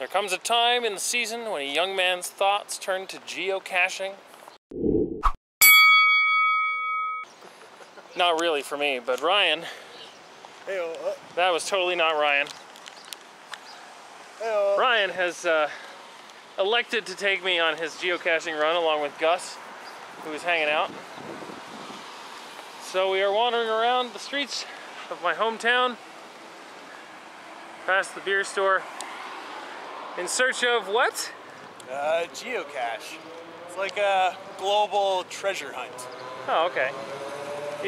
There comes a time in the season when a young man's thoughts turn to geocaching. Not really for me, but Ryan, Hey, uh, that was totally not Ryan. hey, Ryan has uh, elected to take me on his geocaching run along with Gus, who is hanging out. So we are wandering around the streets of my hometown, past the beer store, in search of what? uh, geocache. It's like a global treasure hunt. Oh, okay.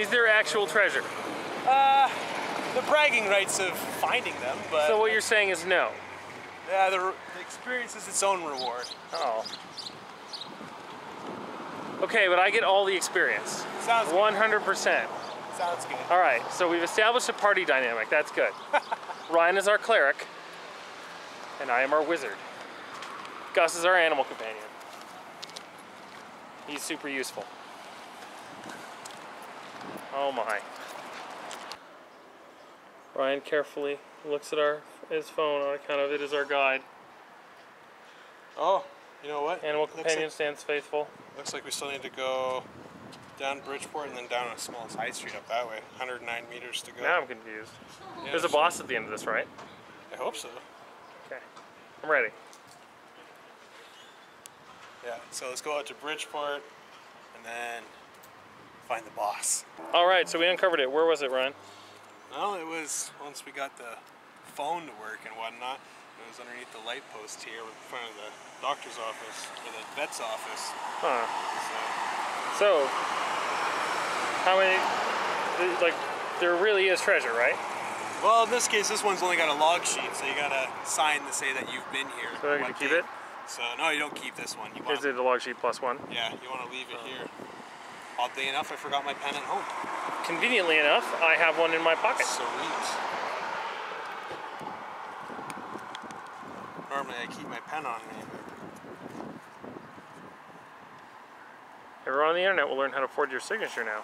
Is there actual treasure? Uh, the bragging rights of finding them, but So what you're saying is no. yeah, the, the experience is its own reward. Oh. Okay, but I get all the experience. Sounds good. 100%. Sounds good. All right, so we've established a party dynamic. That's good. Ryan is our cleric, and I am our wizard. Gus is our animal companion. He's super useful. Oh my. Ryan carefully looks at our his phone on account of it is our guide. Oh, you know what? Animal companion like- stands faithful. Looks like we still need to go down Bridgeport and then down a small side street up that way. 109 meters to go. Now I'm confused. Yeah, There's a boss at the end of this, right? I hope so. Okay. I'm ready. Yeah. So let's go out to Bridgeport and then find the boss. All right, so we uncovered it. Where was it, Ryan? Well, it was once we got the phone to work and whatnot. It was underneath the light post here in front of the doctor's office or the vet's office. Huh. So So, how many? Like, there really is treasure, right? Well, in this case, this one's only got a log sheet, so you got a sign to say that you've been here. So I to keep it? So no, you don't keep this one. You want Is it a log sheet plus one? Yeah, you want to leave it here. Oddly enough, I forgot my pen at home. Conveniently enough, I have one in my pocket. Sweet. Normally, I keep my pen on me. Everyone on the internet will learn how to forge your signature now.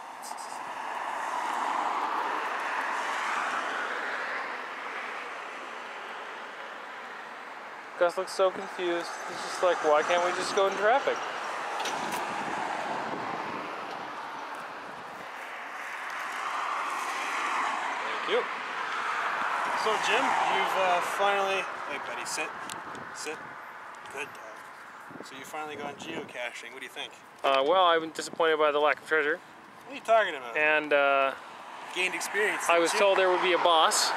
Gus looks so confused. He's just like, why can't we just go in traffic? Thank you. So, Jim, you've uh, finally. Hey, buddy, sit. Sit. Good dog. So, you've finally gone geocaching. What do you think? Uh, well, I've been disappointed by the lack of treasure, What are you talking about? and uh, Gained experience. I was you? told there would be a boss.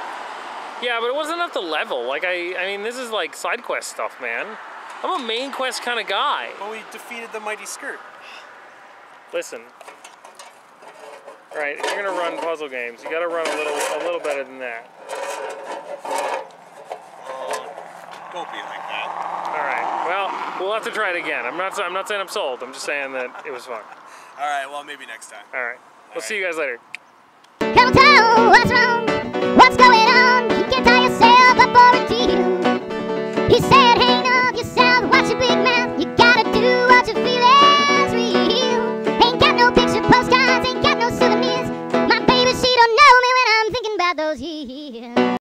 Yeah, but it wasn't up to level. Like I, I mean, this is like side quest stuff, man. I'm a main quest kind of guy. Well, we defeated the mighty skirt. Listen. All right, if you're gonna run puzzle games, you gotta run a little, a little better than that. Don't be like that. All right. Well, we'll have to try it again. I'm not, I'm not saying I'm sold. I'm just saying that it was fun. All right. Well, maybe next time. All right. We'll see you guys later. Come tell what's wrong, what's going on.